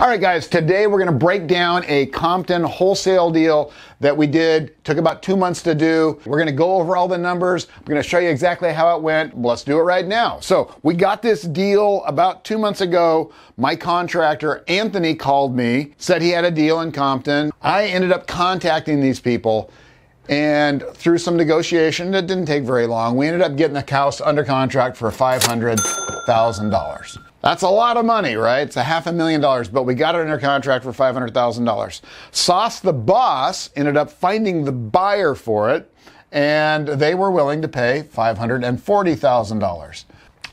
All right, guys, today we're going to break down a Compton wholesale deal that we did. Took about two months to do. We're going to go over all the numbers. We're going to show you exactly how it went. Let's do it right now. So we got this deal about two months ago. My contractor, Anthony, called me, said he had a deal in Compton. I ended up contacting these people. And through some negotiation, it didn't take very long. We ended up getting the house under contract for $500,000. That's a lot of money, right? It's a half a million dollars, but we got it under contract for $500,000. Sauce the boss ended up finding the buyer for it, and they were willing to pay $540,000.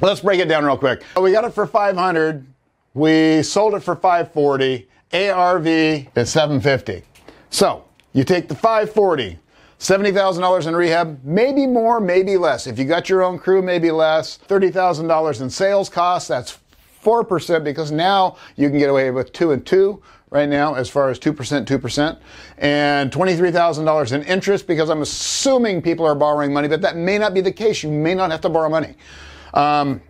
Let's break it down real quick. We got it for 500. We sold it for 540. ARV is 750. So you take the 540, $70,000 in rehab, maybe more, maybe less. If you got your own crew, maybe less. $30,000 in sales costs, that's 4% because now you can get away with 2 and 2 right now as far as 2%, 2%, and $23,000 in interest because I'm assuming people are borrowing money, but that may not be the case. You may not have to borrow money. Um,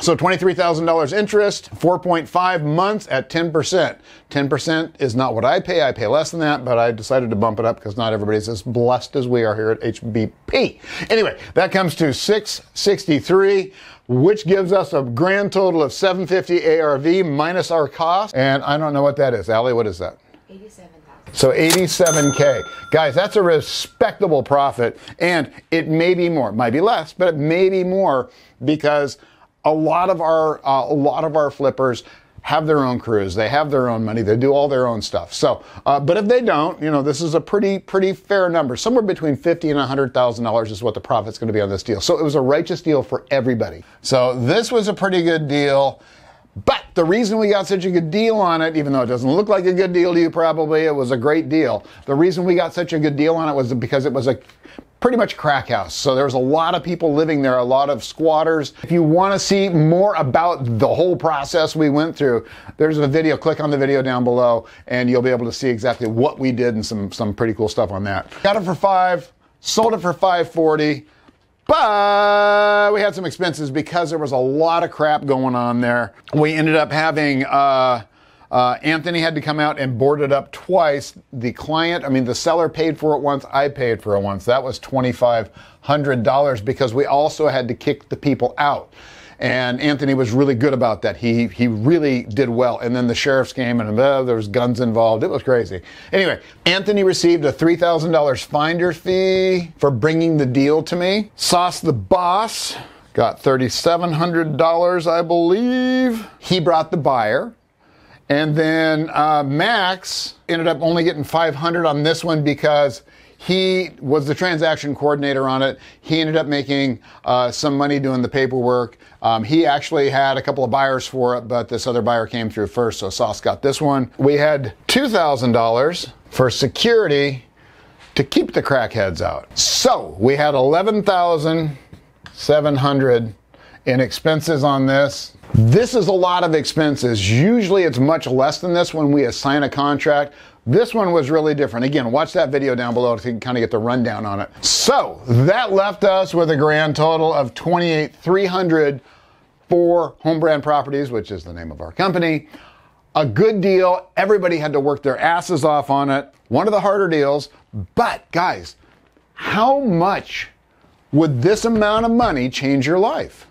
so $23,000 interest, 4.5 months at 10%. 10% is not what I pay. I pay less than that, but I decided to bump it up because not everybody's as blessed as we are here at HBP. Anyway, that comes to 663, which gives us a grand total of 750 ARV minus our cost. And I don't know what that is. Allie, what is that? 87. So 87K. Guys, that's a respectable profit. And it may be more. It might be less, but it may be more because a lot of our uh, a lot of our flippers have their own crews. They have their own money. They do all their own stuff. So uh, but if they don't you know this is a pretty pretty fair number. Somewhere between 50 and 100 thousand dollars is what the profit's going to be on this deal. So it was a righteous deal for everybody. So this was a pretty good deal. But the reason we got such a good deal on it, even though it doesn't look like a good deal to you probably, it was a great deal. The reason we got such a good deal on it was because it was a pretty much crack house. So there was a lot of people living there, a lot of squatters. If you want to see more about the whole process we went through, there's a video. Click on the video down below, and you'll be able to see exactly what we did and some some pretty cool stuff on that. Got it for five, sold it for five forty. But we had some expenses because there was a lot of crap going on there. We ended up having uh, uh, Anthony had to come out and board it up twice. The client, I mean, the seller paid for it once. I paid for it once. That was $2,500 because we also had to kick the people out. And Anthony was really good about that. He he really did well. And then the sheriff's came and uh, there was guns involved. It was crazy. Anyway, Anthony received a three thousand dollars finder fee for bringing the deal to me. Sauce the boss got thirty seven hundred dollars, I believe. He brought the buyer. And then uh, Max ended up only getting 500 on this one because he was the transaction coordinator on it. He ended up making uh, some money doing the paperwork. Um, he actually had a couple of buyers for it, but this other buyer came through first, so Sauce got this one. We had $2,000 for security to keep the crackheads out. So we had 11,700 in expenses on this. This is a lot of expenses. Usually it's much less than this when we assign a contract. This one was really different. Again, watch that video down below to kind of get the rundown on it. So that left us with a grand total of 28,300 for home brand properties, which is the name of our company. A good deal. Everybody had to work their asses off on it. One of the harder deals. But guys, how much would this amount of money change your life?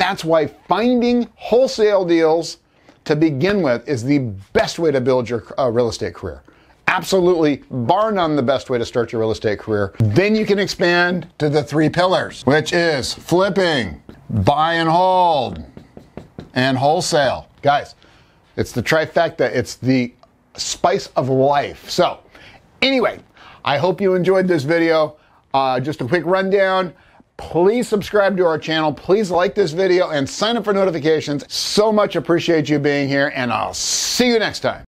That's why finding wholesale deals to begin with is the best way to build your uh, real estate career. Absolutely, bar none, the best way to start your real estate career. Then you can expand to the three pillars, which is flipping, buy and hold, and wholesale. Guys, it's the trifecta, it's the spice of life. So, anyway, I hope you enjoyed this video. Uh, just a quick rundown please subscribe to our channel. Please like this video and sign up for notifications. So much appreciate you being here, and I'll see you next time.